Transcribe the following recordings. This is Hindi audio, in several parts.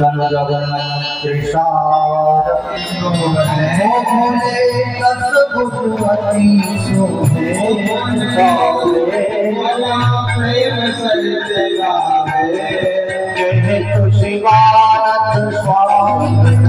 जगन्न सारो सती प्रेम सचे शिवानत स्वामी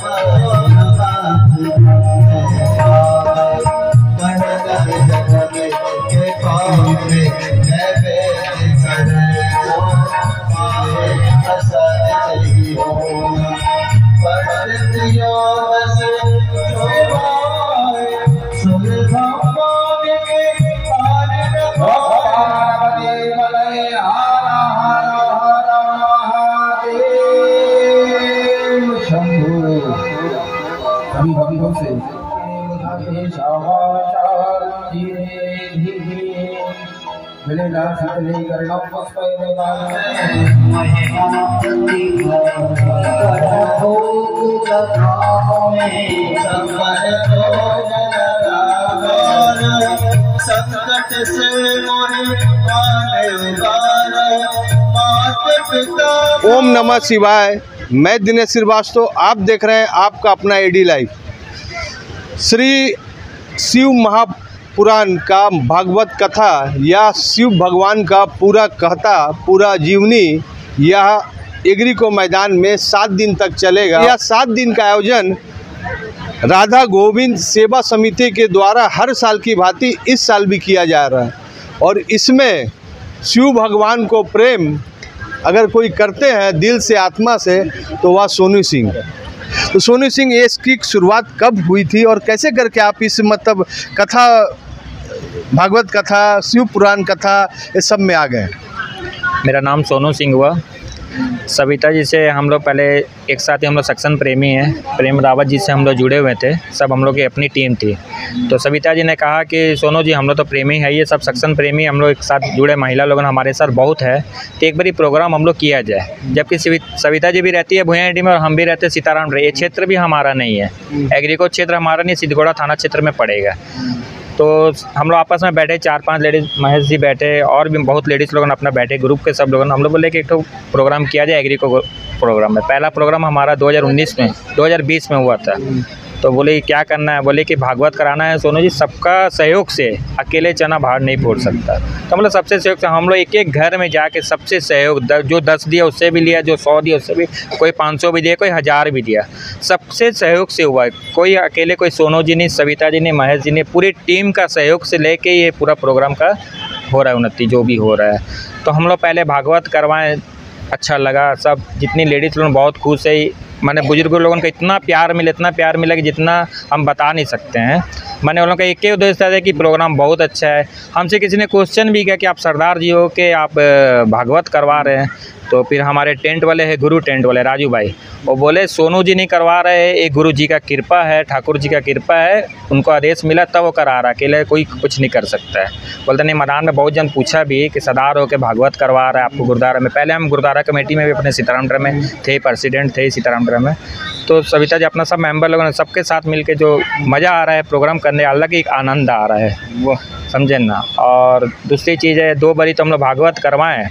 सभी संकट से ओम नमः शिवाय। मैं दिनेश श्रीवास्तव, आप देख रहे हैं आपका अपना एडी लाइव श्री शिव महापुराण का भागवत कथा या शिव भगवान का पूरा कहता, पूरा जीवनी, यह एग्रीको मैदान में सात दिन तक चलेगा। यह सात दिन का आयोजन राधा गोविंद सेवा समिति के द्वारा हर साल की भांति इस साल भी किया जा रहा है। और इसमें शिव भगवान को प्रेम अगर कोई करते हैं दिल से, आत्मा से तो वह सोनू सिंह। तो सोनू सिंह, इसकी शुरुआत कब हुई थी और कैसे करके आप इस मतलब कथा भागवत कथा शिव पुराण कथा ये सब में आ गए मेरा नाम सोनू सिंह हुआ। सविता जी से हम लोग पहले एक साथ ही हम लोग सक्सन प्रेमी हैं। प्रेम रावत जी से हम लोग जुड़े हुए थे। सब हम लोग की अपनी टीम थी। तो सविता जी ने कहा कि सोनू जी हम लोग तो प्रेमी है ये सब सक्सन प्रेमी हम लोग एक साथ जुड़े महिला लोग हमारे साथ बहुत है तो एक बारी प्रोग्राम हम लोग किया जाए। जबकि सविता जी भी रहती है भुया में और हम भी रहते हैं सीताराम ये क्षेत्र भी हमारा नहीं है। एग्रीको क्षेत्र हमारा नहीं सिद्धगोड़ा थाना क्षेत्र में पड़ेगा। तो हम लोग आपस में बैठे, चार पाँच लेडीज़ महेश जी बैठे, और भी बहुत लेडीज़ लोगों ने अपना बैठे ग्रुप के सब लोगों ने। हम लोग बोले कि एक तो प्रोग्राम किया जाए एग्री को प्रोग्राम में। पहला प्रोग्राम हमारा 2019 में 2020 में हुआ था। तो बोले क्या करना है? बोले कि भागवत कराना है। सोनू जी, सबका सहयोग से अकेले चना बाहर नहीं फोड़ सकता। तो मतलब सबसे सहयोग से हम लोग एक एक घर में जाके सबसे सहयोग जो दस दिया उससे भी लिया, जो सौ दिया उससे भी, कोई पाँच सौ भी दिया, कोई हज़ार भी दिया। सबसे सहयोग से हुआ। कोई अकेले, कोई सोनू जी नहीं, सविता जी नहीं, महेश जी ने पूरी टीम का सहयोग से लेके ये पूरा प्रोग्राम का हो रहा है उन्नति, जो भी हो रहा है। तो हम लोग पहले भागवत करवाएँ अच्छा लगा। सब जितनी लेडीज़ लोग बहुत खुश है मैंने बुज़ुर्ग लोगों को इतना प्यार मिला, इतना प्यार मिला कि जितना हम बता नहीं सकते हैं। मैंने उन लोगों का एक ही उद्देश्य था कि प्रोग्राम बहुत अच्छा है। हमसे किसी ने क्वेश्चन भी किया कि आप सरदार जी हो के आप भागवत करवा रहे हैं। तो फिर हमारे टेंट वाले हैं, गुरु टेंट वाले राजू भाई वो बोले सोनू जी नहीं करवा रहे हैं ये गुरु जी का कृपा है ठाकुर जी का कृपा है, उनको आदेश मिला तब वो करा रहा, अकेले कोई कुछ नहीं कर सकता है। बोलते, नहीं, मैदान में बहुत जन पूछा भी कि सरदार हो के भागवत करवा रहा है आपको गुरुद्वारा में? पहले हम गुरुद्वारा कमेटी में भी अपने सीतारामपुर में थे, प्रेसिडेंट थे सीतारामपुर में। तो सविता जी, अपना सब मेंबर लोगों ने सबके साथ मिलके जो मज़ा आ रहा है प्रोग्राम करने, अलग ही आनंद आ रहा है, वो समझे ना। और दूसरी चीज़ है, दो बारी तो हम लोग भागवत करवाएँ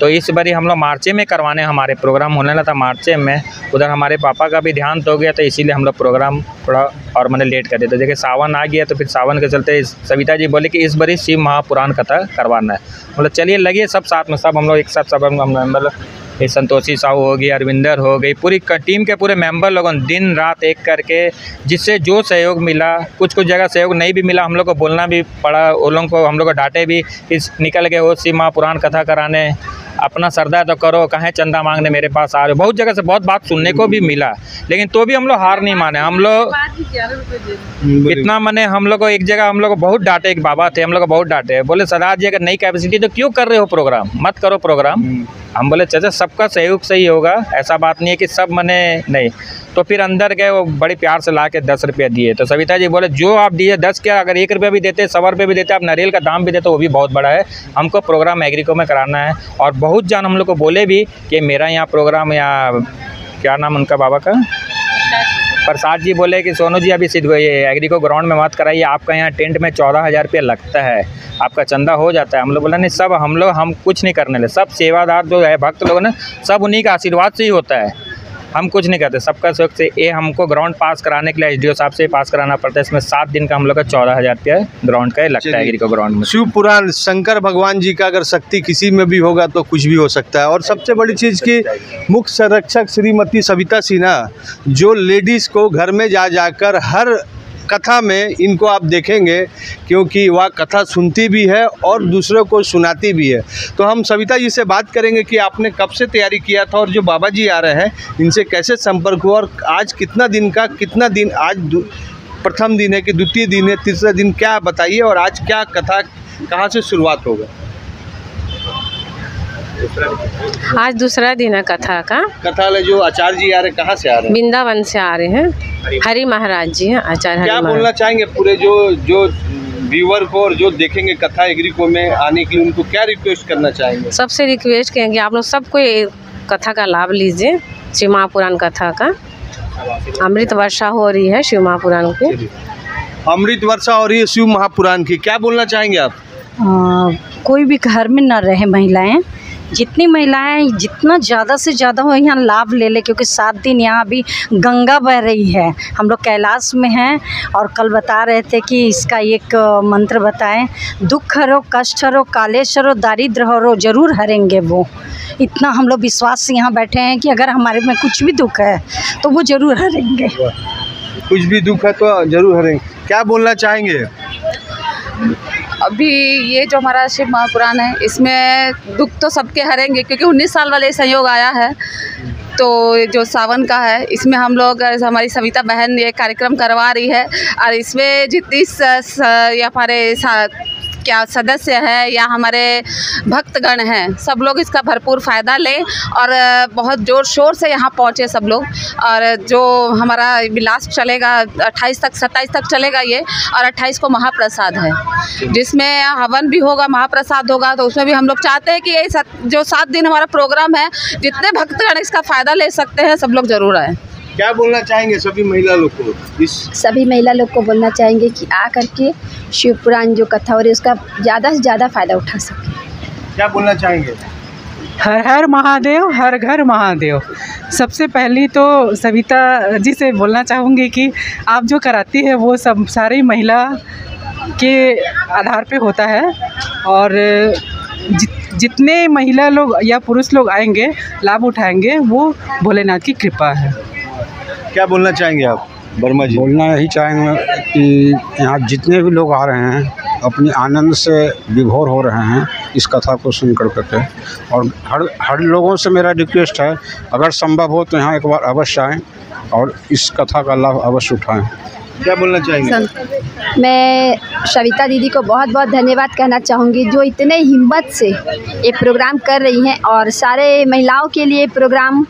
तो इस बारी हम लोग मार्चे में करवाने हमारे प्रोग्राम होने लगा था। मार्चे में उधर हमारे पापा का भी ध्यान तो गया तो इसीलिए हम लोग प्रोग्राम थोड़ा और मैंने लेट कर दिया था। देखिए सावन आ गया तो फिर सावन के चलते सविता जी बोले कि इस बारी शिव महापुराण कथा करवाना है। मतलब चलिए, लगिए सब साथ में, सब हम लोग एक साथ, सब हम मतलब ये संतोषी साहू हो गई, अरविंदर हो गई, पूरी टीम के पूरे मेंबर लोगों ने दिन रात एक करके जिससे जो सहयोग मिला, कुछ कुछ जगह सहयोग नहीं भी मिला, हम लोग को बोलना भी पड़ा, उन लोगों को हम लोग को डांटे भी कि निकल गए हो माँ पुराण कथा कराने। अपना सरदा तो करो कहें चंदा मांगने मेरे पास आ रहे हो। बहुत जगह से बहुत बात सुनने को भी मिला लेकिन तो भी हम लोग हार नहीं माने। हम लोग इतना मने हम लोग को एक जगह हम लोग को बहुत डांटे एक बाबा थे हम लोग को बहुत डांटे। बोले सरदार जी अगर नई कैपेसिटी तो क्यों कर रहे हो प्रोग्राम मत करो प्रोग्राम हम बोले चाचा सबका सहयोग सही होगा ऐसा बात नहीं है कि सब मने नहीं। तो फिर अंदर गए, वो बड़े प्यार से ला के दस रुपये दिए। तो सविता जी बोले, जो आप दिए दस क्या अगर एक रुपया भी देते सवा रुपये भी देते, आप नारियल का दाम भी देते, वो भी बहुत बड़ा है। हमको प्रोग्राम एग्रीको में कराना है। और बहुत जान हम लोग को बोले भी कि मेरा यहाँ प्रोग्राम या क्या नाम उनका बाबा का? प्रसाद जी बोले कि, सोनू जी, अभी सिद्ध, ये एग्रीको ग्राउंड में मत कराइए, आपका यहाँ टेंट में चौदह हज़ार रुपये लगता है। आपका चंदा हो जाता है। हम लोग बोला, नहीं, सब हम लोग, हम कुछ नहीं करने लगे सब सेवादार जो है, भक्त लोग ना, सब उन्हीं का आशीर्वाद से ही होता है। हम कुछ नहीं करते सबका सुख से ये हमको ग्राउंड पास कराने के लिए एच साहब से पास कराना पड़ता है। इसमें सात दिन का हम लोग का चौदह हज़ार रुपया ग्राउंड का लगता है ग्राउंड में। शिव पुराण शंकर भगवान जी का अगर शक्ति किसी में भी होगा तो कुछ भी हो सकता है। और सबसे बड़ी चीज़ की मुख्य संरक्षक श्रीमती सविता सिन्हा जो लेडीज़ को घर में जा जाकर हर कथा में इनको आप देखेंगे क्योंकि वह कथा सुनती भी है और दूसरों को सुनाती भी है। तो हम सविता जी से बात करेंगे कि आपने कब से तैयारी किया था और जो बाबा जी आ रहे हैं, इनसे कैसे संपर्क हुआ और आज कितना दिन का, कितना दिन, आज प्रथम दिन है कि द्वितीय दिन है, तीसरा दिन क्या बताइए और आज क्या कथा, कहाँ से शुरुआत होगा आज दूसरा दिन है कथा का। कथालय जो आचार्य जी आ रहे कहाँ से आ रहे हैं? वृंदावन से आ रहे हैं। हरि महाराज। जी हैं आचार्य क्या बोलना चाहेंगे पूरे जो जो व्यूअर को और जो देखेंगे कथा एग्रीको में आने के लिए उनको क्या रिक्वेस्ट करना चाहेंगे? सबसे रिक्वेस्ट करेंगे आप लोग सबको कथा का लाभ लीजिए शिव महापुराण कथा का। अमृत वर्षा हो रही है शिव महापुराण की अमृत वर्षा हो रही है शिव महापुराण की क्या बोलना चाहेंगे आप? आ, कोई भी घर में न रहे महिलाएँ जितनी महिलाएँ जितना ज़्यादा से ज़्यादा हो यहाँ लाभ ले ले, क्योंकि सात दिन यहाँ अभी गंगा बह रही है। हम लोग कैलाश में हैं और कल बता रहे थे कि इसका एक मंत्र बताएँ, दुख हरो, कष्ट हरो, कालेश हरो, दारिद्र हरो, ज़रूर हरेंगे वो। इतना हम लोग विश्वास से यहाँ बैठे हैं कि अगर हमारे में कुछ भी दुख है तो वो ज़रूर हरेंगे। कुछ भी दुख है तो ज़रूर हरेंगे। क्या बोलना चाहेंगे? अभी ये जो हमारा शिव महापुराण है, इसमें दुख तो सबके हरेंगे, क्योंकि उन्नीस साल वाले संयोग आया है। तो जो सावन का है, इसमें हम लोग, हमारी सविता बहन ये कार्यक्रम करवा रही है, और इसमें जितनी हमारे क्या सदस्य है या हमारे भक्तगण हैं, सब लोग इसका भरपूर फ़ायदा लें और बहुत ज़ोर शोर से यहाँ पहुँचे सब लोग। और जो हमारा लास्ट चलेगा, अट्ठाईस तक, सत्ताईस तक चलेगा ये, और अट्ठाईस को महाप्रसाद है। जिसमें हवन भी होगा, महाप्रसाद होगा तो उसमें भी हम लोग चाहते हैं कि ये जो सात दिन हमारा प्रोग्राम है, जितने भक्तगण इसका फ़ायदा ले सकते हैं, सब लोग ज़रूर आएँ। क्या बोलना चाहेंगे सभी महिला लोग को इस सभी महिला लोग को बोलना चाहेंगे कि आ करके शिव पुराण जो कथा हो रही है उसका ज़्यादा से ज़्यादा फ़ायदा उठा सकें। क्या बोलना चाहेंगे? हर हर महादेव हर घर महादेव। सबसे पहली तो सविता जी से बोलना चाहूँगी कि आप जो कराती है वो सब सारी महिला के आधार पे होता है। और जित जितने महिला लोग या पुरुष लोग आएँगे लाभ उठाएँगे वो भोलेनाथ की कृपा है। क्या बोलना चाहेंगे आप? वर्मा जी। बोलना यही चाहेंगे कि यहाँ जितने भी लोग आ रहे हैं अपनी आनंद से विभोर हो रहे हैं इस कथा को सुन कर करके। और हर हर लोगों से मेरा रिक्वेस्ट है अगर संभव हो तो यहाँ एक बार अवश्य आएँ और इस कथा का लाभ अवश्य उठाएँ। क्या बोलना चाहेंगे? मैं सविता दीदी को बहुत बहुत धन्यवाद कहना चाहूँगी जो इतने हिम्मत से ये प्रोग्राम कर रही हैं और सारे महिलाओं के लिए प्रोग्राम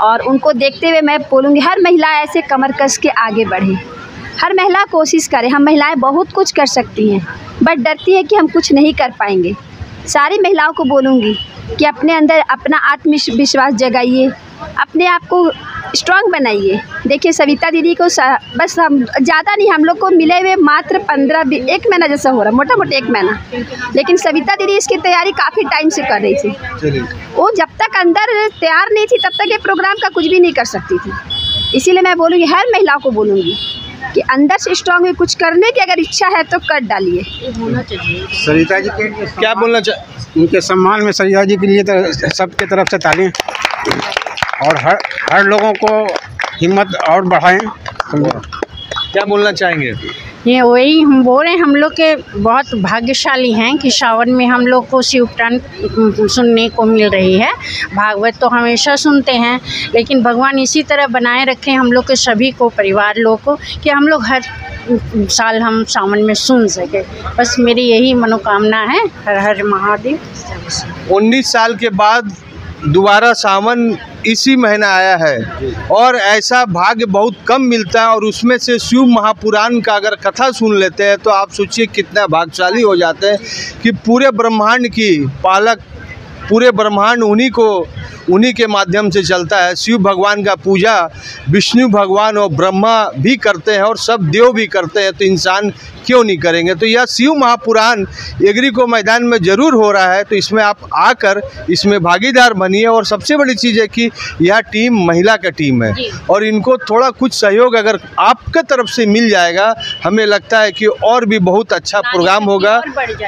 और उनको देखते हुए मैं बोलूँगी, हर महिला ऐसे कमर कस के आगे बढ़े। हर महिला कोशिश करे, हम महिलाएँ बहुत कुछ कर सकती हैं, बट डरती है कि हम कुछ नहीं कर पाएँगे। सारी महिलाओं को बोलूँगी कि अपने अंदर अपना आत्मविश्वास जगाइए, अपने आप को स्ट्रांग बनाइए। देखिए सविता दीदी को सा- बस हम ज़्यादा नहीं हम लोग को मिले हुए मात्र पंद्रह एक महीना जैसा हो रहा मोटा मोटा एक महीना। लेकिन सविता दीदी इसकी तैयारी काफ़ी टाइम से कर रही थी। वो जब तक अंदर तैयार नहीं थी तब तक ये प्रोग्राम का कुछ भी नहीं कर सकती थी। इसीलिए मैं बोलूँगी हर महिला को बोलूँगी कि अंदर से स्ट्रांग हुई कुछ करने की अगर इच्छा है तो कर डालिए। सरिता जी के क्या बोलना चाहिए उनके सम्मान में सरिता जी के लिए तो सबके तरफ़ से तालियाँ और हर हर लोगों को हिम्मत और बढ़ाएँ। क्या बोलना चाहेंगे? ये वही हम बोल रहे हैं हम लोग के बहुत भाग्यशाली हैं कि सावन में हम लोग को शिव पुराण सुनने को मिल रही है। भागवत तो हमेशा सुनते हैं लेकिन भगवान इसी तरह बनाए रखें हम लोग के सभी को परिवार लोग को कि हम लोग हर साल हम सावन में सुन सके। बस मेरी यही मनोकामना है हर हर महादेव। उन्नीस साल के बाद दोबारा सावन इसी महीना आया है। और ऐसा भाग्य बहुत कम मिलता है और उसमें से शिव महापुराण का अगर कथा सुन लेते हैं तो आप सोचिए कितना भाग्यशाली हो जाते हैं कि पूरे ब्रह्मांड की पालक, पूरे ब्रह्मांड उन्हीं को उन्हीं के माध्यम से चलता है। शिव भगवान का पूजा विष्णु भगवान और ब्रह्मा भी करते हैं और सब देव भी करते हैं तो इंसान क्यों नहीं करेंगे? तो यह शिव महापुराण एग्री को मैदान में ज़रूर हो रहा है तो इसमें आप आकर इसमें भागीदार बनिए। और सबसे बड़ी चीज़ है कि यह टीम महिला का टीम है और इनको थोड़ा कुछ सहयोग अगर आपके तरफ़ से मिल जाएगा हमें लगता है कि और भी बहुत अच्छा प्रोग्राम होगा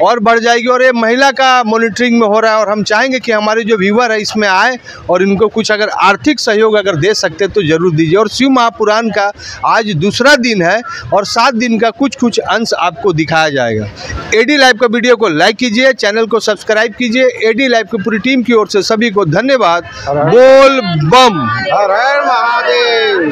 और बढ़ जाएगी। और ये महिला का मॉनिटरिंग में हो रहा है और हम चाहेंगे कि हमारे जो व्यूवर है इसमें आए और इनको कुछ अगर आर्थिक सहयोग अगर दे सकते तो ज़रूर दीजिए। और शिव महापुराण का आज दूसरा दिन है और सात दिन का कुछ कुछ अंश आपको दिखाया जाएगा। एडी लाइव का वीडियो को लाइक कीजिए चैनल को सब्सक्राइब कीजिए। एडी लाइव की पूरी टीम की ओर से सभी को धन्यवाद। बोल बम। हर हर महादेव।